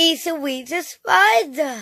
It's a spider.